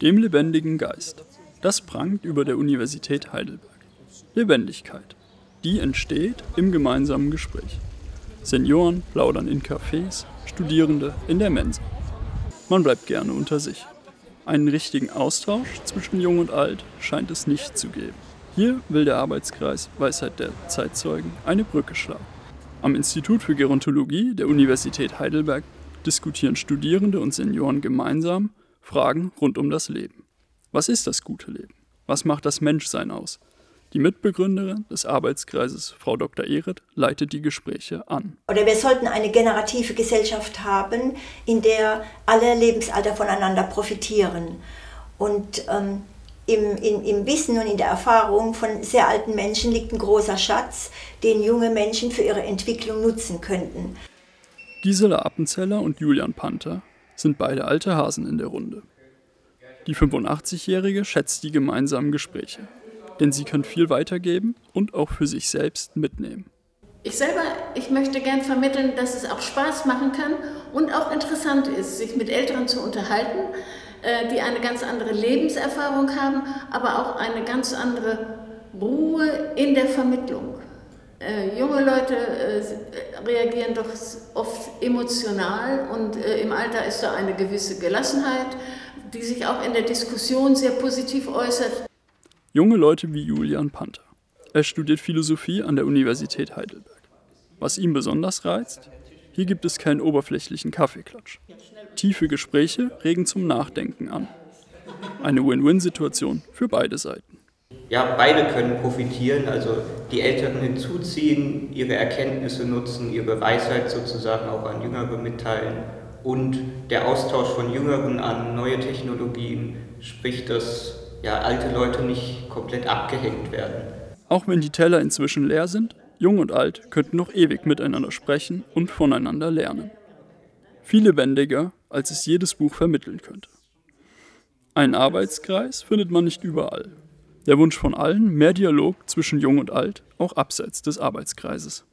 dem lebendigen Geist. Das prangt über der Universität Heidelberg. Lebendigkeit. Die entsteht im gemeinsamen Gespräch. Senioren plaudern in Cafés, Studierende in der Mensa. Man bleibt gerne unter sich. Einen richtigen Austausch zwischen Jung und Alt scheint es nicht zu geben. Hier will der Arbeitskreis Weisheit der Zeitzeugen eine Brücke schlagen. Am Institut für Gerontologie der Universität Heidelberg diskutieren Studierende und Senioren gemeinsam Fragen rund um das Leben. Was ist das gute Leben? Was macht das Menschsein aus? Die Mitbegründerin des Arbeitskreises, Frau Dr. Ehret, leitet die Gespräche an. Oder wir sollten eine generative Gesellschaft haben, in der alle Lebensalter voneinander profitieren. Und ähm, im, im, im Wissen und in der Erfahrung von sehr alten Menschen liegt ein großer Schatz, den junge Menschen für ihre Entwicklung nutzen könnten. Gisela Appenzeller und Julian Panther sind beide alte Hasen in der Runde. Die 85-Jährige schätzt die gemeinsamen Gespräche denn sie kann viel weitergeben und auch für sich selbst mitnehmen. Ich selber, ich möchte gern vermitteln, dass es auch Spaß machen kann und auch interessant ist, sich mit Älteren zu unterhalten, äh, die eine ganz andere Lebenserfahrung haben, aber auch eine ganz andere Ruhe in der Vermittlung. Äh, junge Leute äh, reagieren doch oft emotional und im Alter ist da eine gewisse Gelassenheit, die sich auch in der Diskussion sehr positiv äußert. Junge Leute wie Julian Panther. Er studiert Philosophie an der Universität Heidelberg. Was ihn besonders reizt? Hier gibt es keinen oberflächlichen Kaffeeklatsch. Tiefe Gespräche regen zum Nachdenken an. Eine Win-Win-Situation für beide Seiten. Ja, beide können profitieren, also die Älteren hinzuziehen, ihre Erkenntnisse nutzen, ihre Weisheit sozusagen auch an Jüngere mitteilen und der Austausch von Jüngeren an neue Technologien, sprich das ja, alte Leute nicht komplett abgehängt werden. Auch wenn die Teller inzwischen leer sind, jung und alt könnten noch ewig miteinander sprechen und voneinander lernen. Viel lebendiger, als es jedes Buch vermitteln könnte. Einen Arbeitskreis findet man nicht überall. Der Wunsch von allen, mehr Dialog zwischen Jung und Alt, auch abseits des Arbeitskreises.